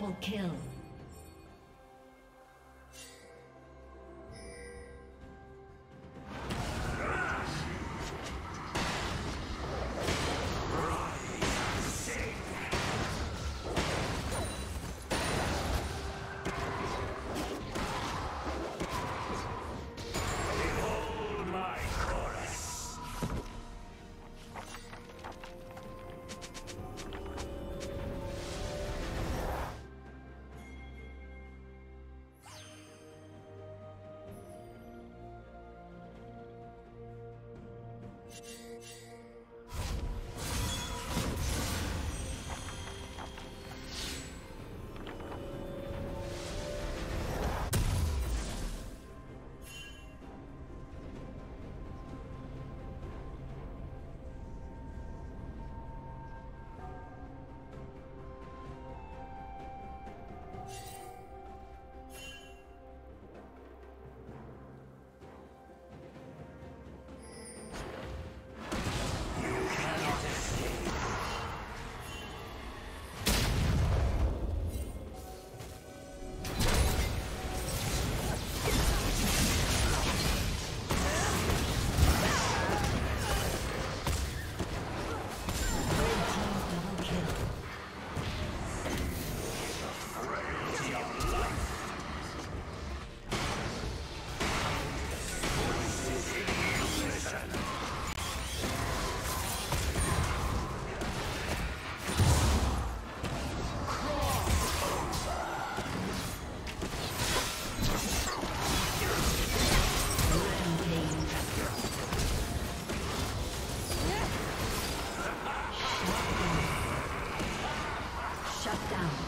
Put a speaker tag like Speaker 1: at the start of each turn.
Speaker 1: double kill. Shut down.